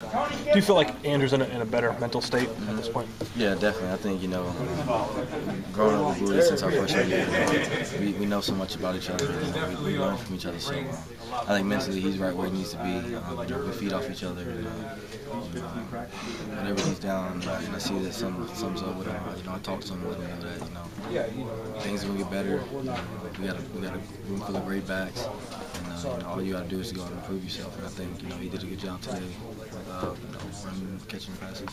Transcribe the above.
Do you feel like Andrew's in a, in a better mental state at this point? Yeah, definitely. I think, you know, growing up with Bowie since our freshman year, we, we know so much about each other. You know, we, we learn from each other. So uh, I think mentally he's right where he needs to be. Um, you know, we feed off each other. And, uh, whenever he's down and I see that some sums up with him, you know, I talk to him and let know that, you know, things are going to get better. You know, we got we got a room full of great backs. Uh, all you got to do is go out and improve yourself. And I think, you know, he did a good job today uh, you know, running, catching passes.